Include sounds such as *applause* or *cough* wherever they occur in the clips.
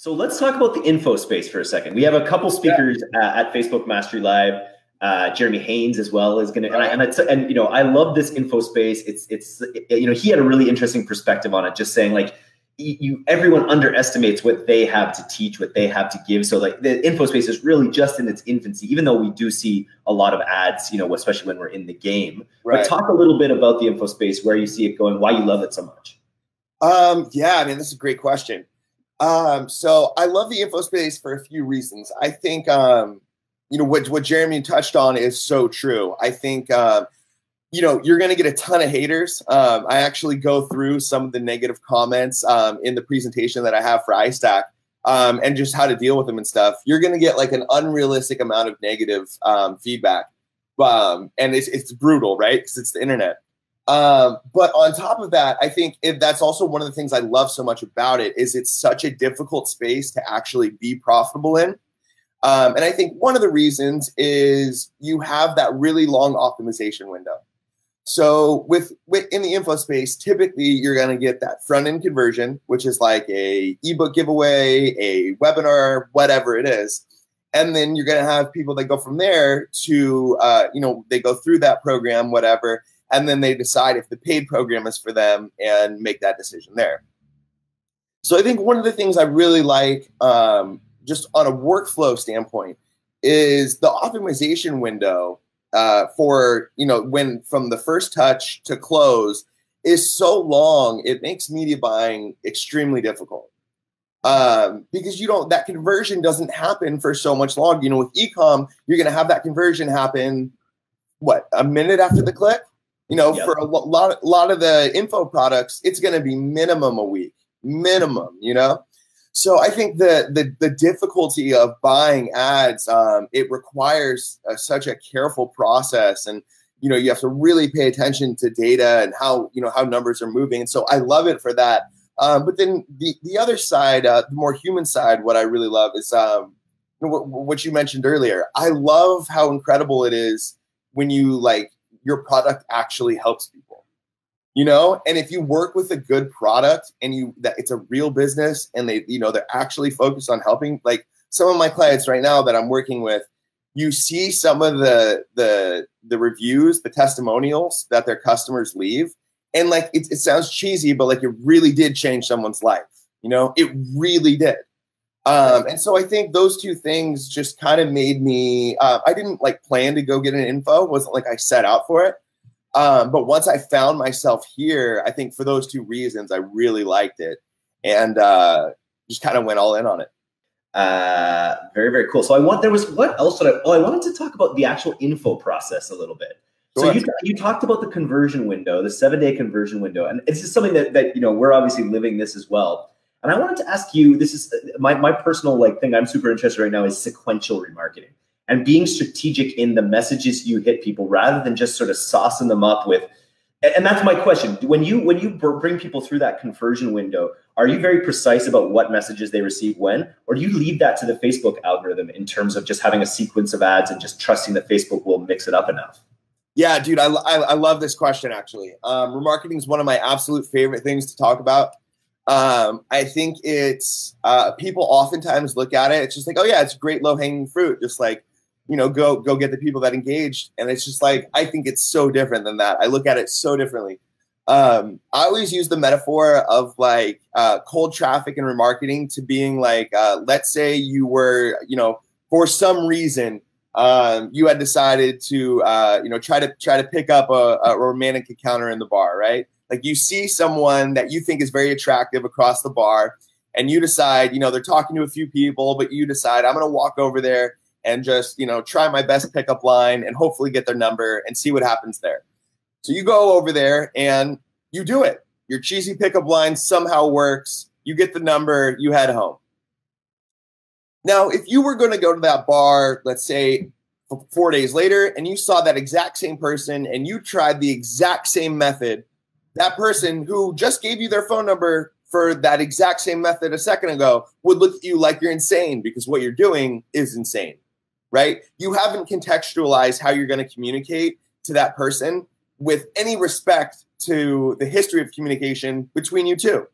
So let's talk about the info space for a second. We have a couple speakers yeah. uh, at Facebook Mastery Live. Uh, Jeremy Haynes as well is going to, and, I, and, and you know, I love this info space. It's, it's, you know, he had a really interesting perspective on it, just saying like, you, everyone underestimates what they have to teach, what they have to give. So like the info space is really just in its infancy, even though we do see a lot of ads, you know, especially when we're in the game. Right. But talk a little bit about the info space, where you see it going, why you love it so much. Um, yeah, I mean, this is a great question. Um, so I love the info space for a few reasons. I think, um, you know, what, what Jeremy touched on is so true. I think, um, you know, you're going to get a ton of haters. Um, I actually go through some of the negative comments um, in the presentation that I have for iStack um, and just how to deal with them and stuff. You're going to get like an unrealistic amount of negative um, feedback. Um, and it's, it's brutal, right? Because it's the internet. Um, but on top of that, I think if that's also one of the things I love so much about it is it's such a difficult space to actually be profitable in. Um, and I think one of the reasons is you have that really long optimization window. So with, with in the info space, typically you're going to get that front end conversion, which is like a ebook giveaway, a webinar, whatever it is. And then you're going to have people that go from there to, uh, you know, they go through that program, whatever, and then they decide if the paid program is for them and make that decision there. So I think one of the things I really like, um, just on a workflow standpoint, is the optimization window uh, for you know when from the first touch to close is so long. It makes media buying extremely difficult um, because you don't that conversion doesn't happen for so much long. You know, with ecom, you're going to have that conversion happen what a minute after the click you know, yep. for a lot, a lot of the info products, it's going to be minimum a week, minimum. You know, so I think the the, the difficulty of buying ads, um, it requires uh, such a careful process, and you know, you have to really pay attention to data and how you know how numbers are moving. And so I love it for that. Um, but then the the other side, uh, the more human side, what I really love is um, what, what you mentioned earlier. I love how incredible it is when you like your product actually helps people you know? And if you work with a good product and you that it's a real business and they you know they're actually focused on helping like some of my clients right now that i'm working with you see some of the the the reviews the testimonials that their customers leave. And like it, it sounds cheesy but like it really did change someone's life you know? It really did um, and so I think those two things just kind of made me. Uh, I didn't like plan to go get an info. Wasn't like I set out for it. Um, but once I found myself here, I think for those two reasons, I really liked it and uh, just kind of went all in on it. Uh, very very cool. So I want there was what else did I? Oh, I wanted to talk about the actual info process a little bit. Sure. So you, you talked about the conversion window, the seven day conversion window, and it's just something that that you know we're obviously living this as well. And I wanted to ask you this is my, my personal like thing I'm super interested right now is sequential remarketing and being strategic in the messages you hit people rather than just sort of saucing them up with and that's my question. When you when you bring people through that conversion window are you very precise about what messages they receive when? Or do you leave that to the facebook algorithm in terms of just having a sequence of ads and just trusting that facebook will mix it up enough? Yeah dude i, I, I love this question actually. Um, remarketing is one of my absolute favorite things to talk about um, I think it's uh, people oftentimes look at it. It's just like, oh yeah, it's great low hanging fruit. Just like you know, go go get the people that engaged. And it's just like I think it's so different than that. I look at it so differently. Um, I always use the metaphor of like uh, cold traffic and remarketing to being like, uh, let's say you were, you know, for some reason um, you had decided to, uh, you know, try to try to pick up a, a romantic encounter in the bar, right? Like you see someone that you think is very attractive across the bar, and you decide, you know, they're talking to a few people, but you decide I'm going to walk over there and just, you know, try my best pickup line and hopefully get their number and see what happens there. So you go over there and you do it. Your cheesy pickup line somehow works. You get the number, you head home. Now, if you were going to go to that bar, let's say four days later, and you saw that exact same person and you tried the exact same method that person who just gave you their phone number for that exact same method a second ago would look at you like you're insane because what you're doing is insane, right? You haven't contextualized how you're going to communicate to that person with any respect to the history of communication between you two.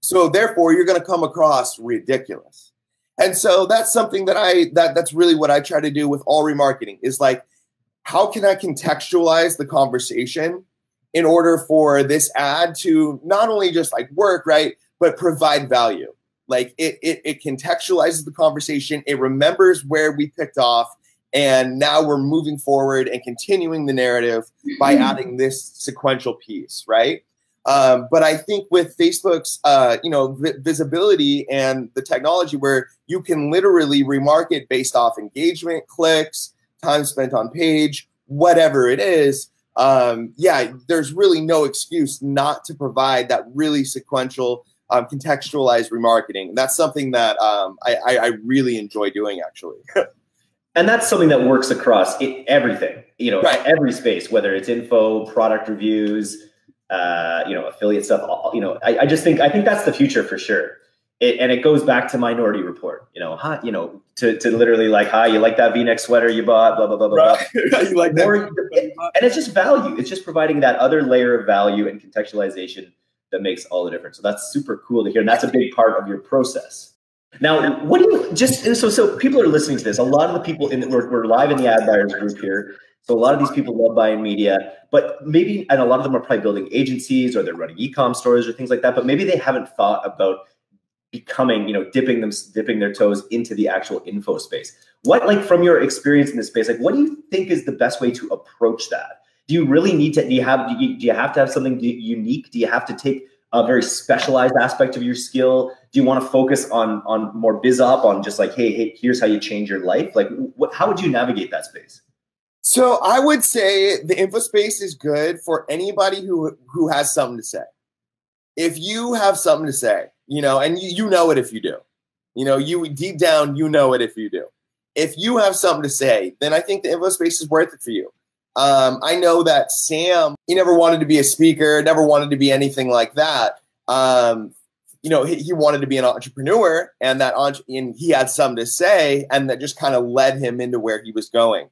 So therefore, you're going to come across ridiculous. And so that's something that I that that's really what I try to do with all remarketing is like, how can I contextualize the conversation in order for this ad to not only just like work right, but provide value. Like it, it, it contextualizes the conversation. It remembers where we picked off, and now we're moving forward and continuing the narrative by mm-hmm. adding this sequential piece, right? Um, but I think with Facebook's, uh, you know, vi- visibility and the technology where you can literally remarket based off engagement, clicks, time spent on page, whatever it is, um, yeah, there's really no excuse not to provide that really sequential, um, contextualized remarketing. And that's something that um, I, I, I really enjoy doing, actually. *laughs* and that's something that works across it, everything, you know, right. every space, whether it's info, product reviews, uh, you know, affiliate stuff. You know, I, I just think I think that's the future for sure. It, and it goes back to Minority Report. You know, hi, you know, to, to literally like, hi, you like that V-neck sweater you bought, blah blah blah blah. Right. blah. *laughs* you like More, that? and it's just value. It's just providing that other layer of value and contextualization that makes all the difference. So that's super cool to hear, and that's a big part of your process. Now, what do you just so so people are listening to this? A lot of the people in we're, we're live in the ad buyers group here. So a lot of these people love buying media, but maybe and a lot of them are probably building agencies or they're running e-com stores or things like that. But maybe they haven't thought about becoming, you know, dipping them, dipping their toes into the actual info space. What, like, from your experience in this space, like, what do you think is the best way to approach that? Do you really need to? Do you have? Do you, do you have to have something unique? Do you have to take a very specialized aspect of your skill? Do you want to focus on on more biz op, on just like, hey, hey, here's how you change your life? Like, what? How would you navigate that space? So I would say the info space is good for anybody who who has something to say. If you have something to say, you know, and you, you know it if you do. You know, you deep down, you know it if you do. If you have something to say, then I think the info space is worth it for you. Um, I know that Sam, he never wanted to be a speaker, never wanted to be anything like that. Um, you know, he, he, wanted to be an entrepreneur, and that and he had something to say, and that just kind of led him into where he was going.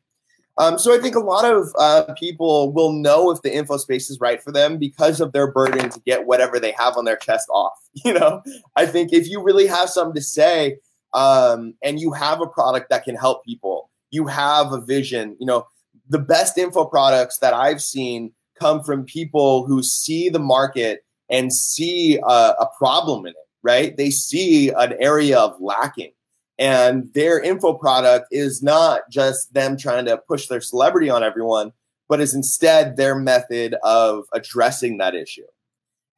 Um, so I think a lot of uh, people will know if the info space is right for them because of their burden to get whatever they have on their chest off. *laughs* You know, I think if you really have something to say um, and you have a product that can help people, you have a vision. You know, the best info products that I've seen come from people who see the market and see a, a problem in it. Right? They see an area of lacking and their info product is not just them trying to push their celebrity on everyone, but is instead their method of addressing that issue.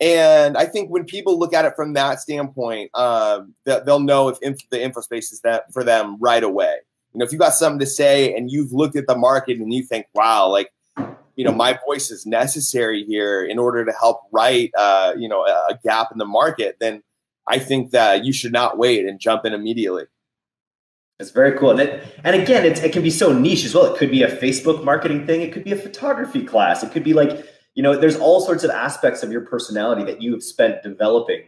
And I think when people look at it from that standpoint, um, they'll know if inf- the info space is that for them right away. You know, if you've got something to say and you've looked at the market and you think, wow, like, you know, my voice is necessary here in order to help right, uh, you know, a gap in the market, then I think that you should not wait and jump in immediately. It's very cool. And, it, and again, it can be so niche as well. It could be a Facebook marketing thing. It could be a photography class. It could be like, you know, there's all sorts of aspects of your personality that you have spent developing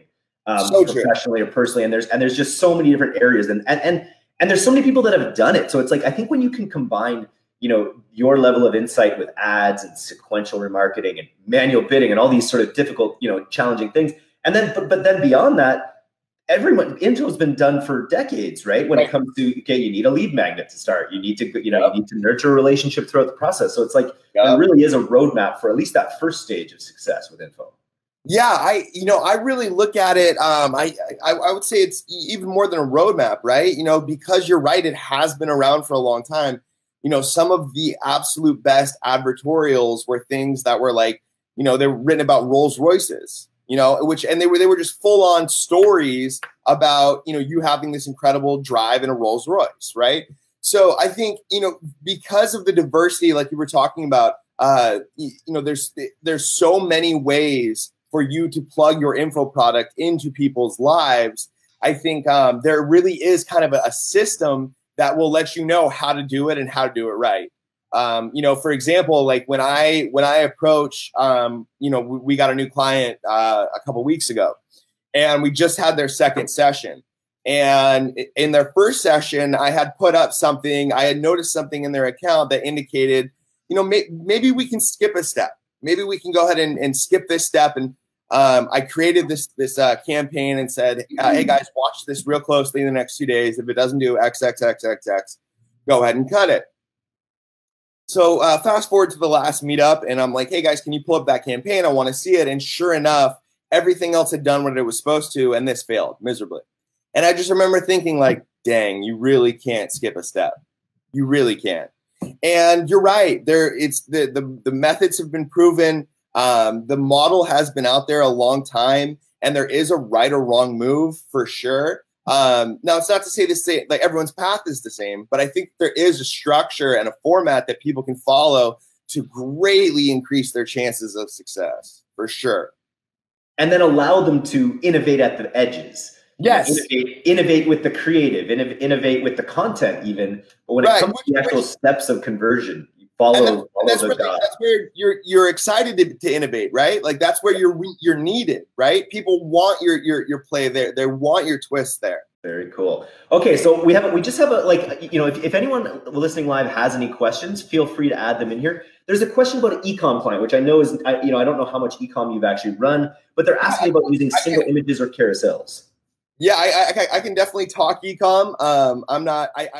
um, so professionally true. or personally. And there's, and there's just so many different areas and, and, and, and there's so many people that have done it. So it's like, I think when you can combine, you know, your level of insight with ads and sequential remarketing and manual bidding and all these sort of difficult, you know, challenging things. And then, but, but then beyond that, everyone info's been done for decades, right? When right. it comes to okay, you need a lead magnet to start. You need to you know yep. you need to nurture a relationship throughout the process. So it's like yep. there really is a roadmap for at least that first stage of success with info. Yeah, I you know I really look at it. Um, I, I I would say it's even more than a roadmap, right? You know, because you're right, it has been around for a long time. You know, some of the absolute best advertorials were things that were like, you know, they're written about Rolls Royces you know, which and they were they were just full on stories about you know you having this incredible drive in a Rolls Royce, right? So I think you know because of the diversity, like you were talking about, uh, you, know, there's there's so many ways for you to plug your info product into people's lives. I think um, there really is kind of a, a system that will let you know how to do it and how to do it right. Um, you know, for example, like when I when I approach, um, you know, we, we, got a new client uh, a couple weeks ago, and we just had their second session. And in their first session, I had put up something. I had noticed something in their account that indicated, you know, may, maybe we can skip a step. Maybe we can go ahead and, and skip this step and um, I created this this uh, campaign and said, uh, "Hey guys, watch this real closely in the next two days. If it doesn't do X X X X X, go ahead and cut it." So uh, fast forward to the last meetup, and I'm like, "Hey guys, can you pull up that campaign? I want to see it." And sure enough, everything else had done what it was supposed to, and this failed miserably. And I just remember thinking, like, "Dang, you really can't skip a step. You really can't." And you're right. There, it's the the, the methods have been proven um, the model has been out there a long time, and there is a right or wrong move for sure. Um, now, it's not to say the same, like everyone's path is the same, but I think there is a structure and a format that people can follow to greatly increase their chances of success for sure. And then allow them to innovate at the edges. Yes. Innovate, innovate with the creative, innovate with the content, even. But when right. it comes to the actual steps of conversion, follow, and then, follow and that's, where, that's where you're you're excited to, to, innovate, right? Like that's where you're you're needed, right? People want your your your play there. They want your twist there. Cool. Okay, so we have we just have a like you know if, if anyone listening live has any questions, feel free to add them in here. There's a question about an ecom client, which I know is I, you know I don't know how much ecom you've actually run, but they're asking about using single images or carousels. Yeah, I, I, I can definitely talk ecom. Um, I'm not. I, I